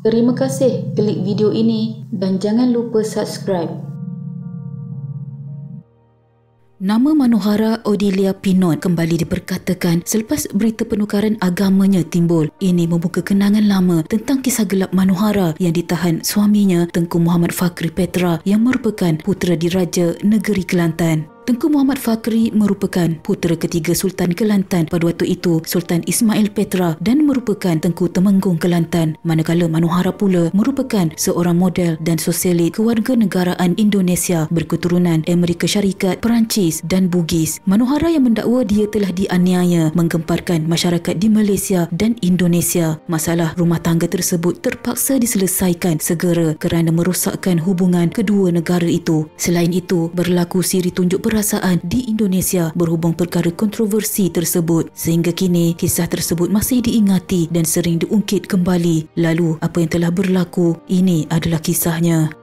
Terima kasih klik video ini dan jangan lupa subscribe. Nama Manohara Odilia Pinot kembali diperkatakan selepas berita penukaran agamanya timbul. Ini membuka kenangan lama tentang kisah gelap Manohara yang ditahan suaminya Tengku Muhammad Fakri Petra yang merupakan putera diraja negeri Kelantan. Tengku Muhammad Fakri merupakan putera ketiga Sultan Kelantan pada waktu itu Sultan Ismail Petra dan merupakan Tengku Temenggung Kelantan manakala Manohara pula merupakan seorang model dan sosialit kewarganegaraan Indonesia berketurunan Amerika Syarikat, Perancis dan Bugis. Manohara yang mendakwa dia telah dianiaya menggemparkan masyarakat di Malaysia dan Indonesia. Masalah rumah tangga tersebut terpaksa diselesaikan segera kerana merosakkan hubungan kedua negara itu. Selain itu, berlaku siri tunjuk perasaan di Indonesia berhubung perkara kontroversi tersebut sehingga kini kisah tersebut masih diingati dan sering diungkit kembali. Lalu apa yang telah berlaku? Ini adalah kisahnya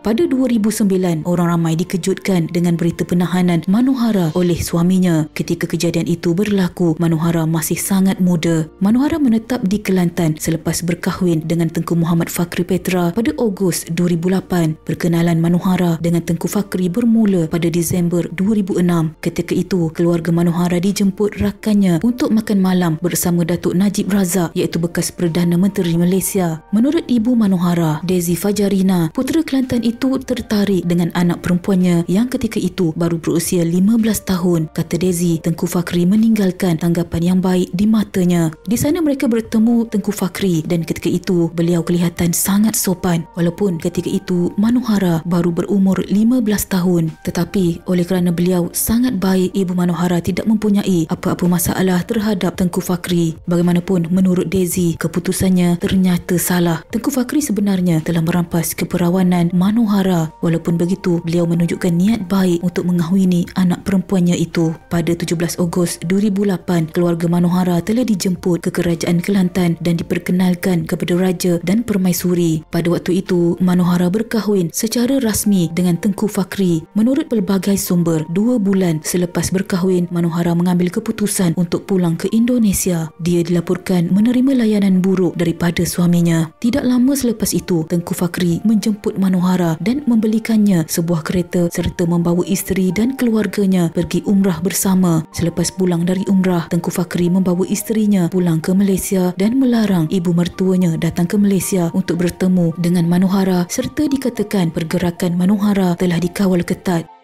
pada 2009, orang ramai dikejutkan dengan berita penahanan Manohara oleh suaminya. Ketika kejadian itu berlaku, Manohara masih sangat muda. Manohara menetap di Kelantan selepas berkahwin dengan Tengku Muhammad Fakri Petra pada Ogos 2008. Perkenalan Manohara dengan Tengku Fakri bermula pada Disember 2006. Ketika itu, keluarga Manohara dijemput rakannya untuk makan malam bersama Datuk Najib Razak iaitu bekas Perdana Menteri Malaysia. Menurut ibu Manohara, Desi Fajarina, putera Kelantan itu tertarik dengan anak perempuannya yang ketika itu baru berusia 15 tahun. Kata Dezi, Tengku Fakri meninggalkan tanggapan yang baik di matanya. Di sana mereka bertemu Tengku Fakri dan ketika itu beliau kelihatan sangat sopan walaupun ketika itu Manohara baru berumur 15 tahun. Tetapi oleh kerana beliau sangat baik, Ibu Manohara tidak mempunyai apa-apa masalah terhadap Tengku Fakri. Bagaimanapun menurut Dezi, keputusannya ternyata salah. Tengku Fakri sebenarnya telah merampas keperawanan Manohara Manohara. Walaupun begitu, beliau menunjukkan niat baik untuk mengahwini anak perempuannya itu. Pada 17 Ogos 2008, keluarga Manohara telah dijemput ke kerajaan Kelantan dan diperkenalkan kepada Raja dan Permaisuri. Pada waktu itu, Manohara berkahwin secara rasmi dengan Tengku Fakri. Menurut pelbagai sumber, dua bulan selepas berkahwin, Manohara mengambil keputusan untuk pulang ke Indonesia. Dia dilaporkan menerima layanan buruk daripada suaminya. Tidak lama selepas itu, Tengku Fakri menjemput Manohara dan membelikannya sebuah kereta serta membawa isteri dan keluarganya pergi umrah bersama. Selepas pulang dari umrah, Tengku Fakri membawa isterinya pulang ke Malaysia dan melarang ibu mertuanya datang ke Malaysia untuk bertemu dengan Manohara serta dikatakan pergerakan Manohara telah dikawal ketat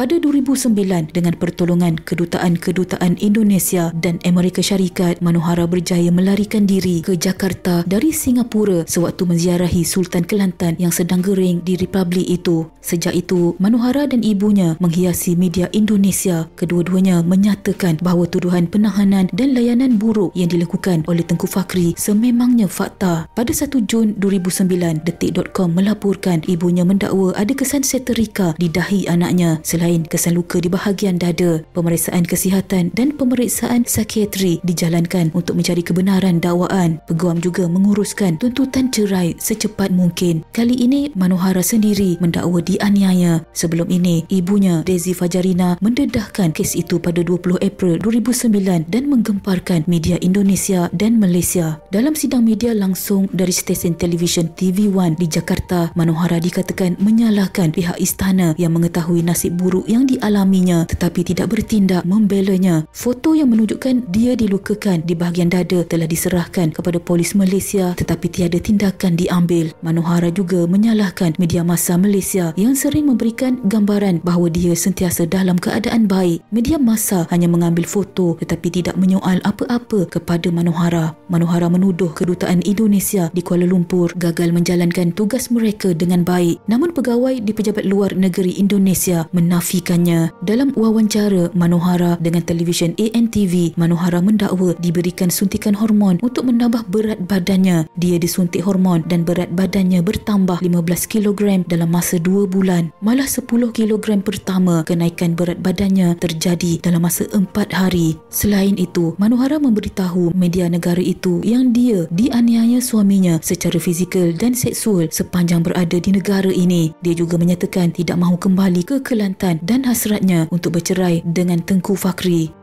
pada 2009 dengan pertolongan kedutaan-kedutaan Indonesia dan Amerika Syarikat, Manohara berjaya melarikan diri ke Jakarta dari Singapura sewaktu menziarahi Sultan Kelantan yang sedang gering di republik itu. Sejak itu, Manohara dan ibunya menghiasi media Indonesia. Kedua-duanya menyatakan bahawa tuduhan penahanan dan layanan buruk yang dilakukan oleh Tengku Fakri sememangnya fakta. Pada 1 Jun 2009, Detik.com melaporkan ibunya mendakwa ada kesan seterika di dahi anaknya selain lain kesan luka di bahagian dada. Pemeriksaan kesihatan dan pemeriksaan psikiatri dijalankan untuk mencari kebenaran dakwaan. Peguam juga menguruskan tuntutan cerai secepat mungkin. Kali ini Manohara sendiri mendakwa dianiaya. Sebelum ini, ibunya Desi Fajarina mendedahkan kes itu pada 20 April 2009 dan menggemparkan media Indonesia dan Malaysia. Dalam sidang media langsung dari stesen televisyen TV1 di Jakarta, Manohara dikatakan menyalahkan pihak istana yang mengetahui nasib buruk yang dialaminya tetapi tidak bertindak membelanya. Foto yang menunjukkan dia dilukakan di bahagian dada telah diserahkan kepada polis Malaysia tetapi tiada tindakan diambil. Manohara juga menyalahkan media masa Malaysia yang sering memberikan gambaran bahawa dia sentiasa dalam keadaan baik. Media masa hanya mengambil foto tetapi tidak menyoal apa-apa kepada Manohara. Manohara menuduh kedutaan Indonesia di Kuala Lumpur gagal menjalankan tugas mereka dengan baik. Namun pegawai di pejabat luar negeri Indonesia menafikan menafikannya. Dalam wawancara Manohara dengan televisyen ANTV, Manohara mendakwa diberikan suntikan hormon untuk menambah berat badannya. Dia disuntik hormon dan berat badannya bertambah 15 kg dalam masa 2 bulan. Malah 10 kg pertama kenaikan berat badannya terjadi dalam masa 4 hari. Selain itu, Manohara memberitahu media negara itu yang dia dianiaya suaminya secara fizikal dan seksual sepanjang berada di negara ini. Dia juga menyatakan tidak mahu kembali ke Kelantan dan hasratnya untuk bercerai dengan Tengku Fakri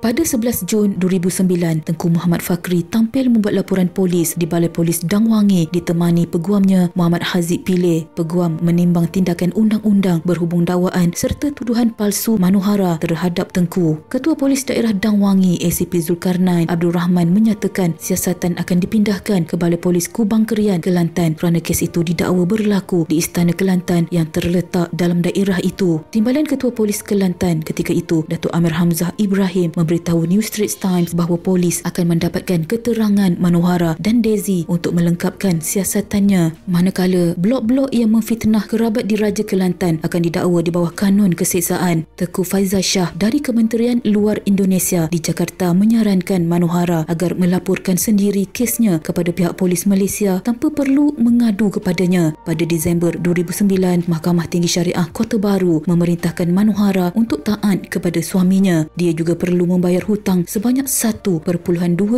Pada 11 Jun 2009, Tengku Muhammad Fakri tampil membuat laporan polis di Balai Polis Dangwangi ditemani peguamnya Muhammad Haziq Pileh. Peguam menimbang tindakan undang-undang berhubung dakwaan serta tuduhan palsu manuhara terhadap Tengku. Ketua Polis Daerah Dangwangi ACP Zulkarnain Abdul Rahman menyatakan siasatan akan dipindahkan ke Balai Polis Kubang Kerian, Kelantan kerana kes itu didakwa berlaku di Istana Kelantan yang terletak dalam daerah itu. Timbalan Ketua Polis Kelantan ketika itu, Datuk Amir Hamzah Ibrahim memberitahu New Straits Times bahawa polis akan mendapatkan keterangan Manohara dan Daisy untuk melengkapkan siasatannya. Manakala blok-blok yang memfitnah kerabat di Raja Kelantan akan didakwa di bawah kanun keseksaan. Teku Faizal Shah dari Kementerian Luar Indonesia di Jakarta menyarankan Manohara agar melaporkan sendiri kesnya kepada pihak polis Malaysia tanpa perlu mengadu kepadanya. Pada Disember 2009, Mahkamah Tinggi Syariah Kota Baru memerintahkan Manohara untuk taat kepada suaminya. Dia juga perlu membayar hutang sebanyak 1.2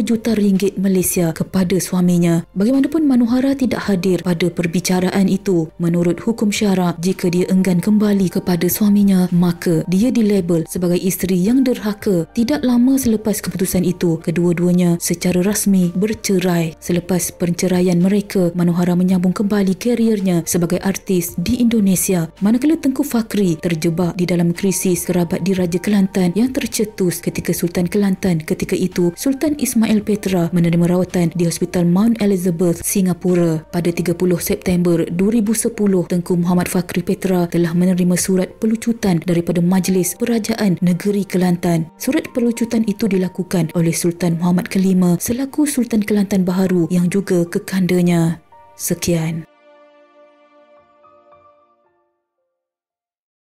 juta ringgit Malaysia kepada suaminya. Bagaimanapun Manuhara tidak hadir pada perbicaraan itu. Menurut hukum syarak, jika dia enggan kembali kepada suaminya, maka dia dilabel sebagai isteri yang derhaka. Tidak lama selepas keputusan itu, kedua-duanya secara rasmi bercerai. Selepas perceraian mereka, Manuhara menyambung kembali keriernya sebagai artis di Indonesia. Manakala Tengku Fakri terjebak di dalam krisis kerabat di Raja Kelantan yang tercetus ketika Sultan Kelantan ketika itu Sultan Ismail Petra menerima rawatan di Hospital Mount Elizabeth Singapura. Pada 30 September 2010 Tengku Muhammad Fakri Petra telah menerima surat pelucutan daripada Majlis Kerajaan Negeri Kelantan. Surat pelucutan itu dilakukan oleh Sultan Muhammad Kelima selaku Sultan Kelantan Baharu yang juga kekandanya. Sekian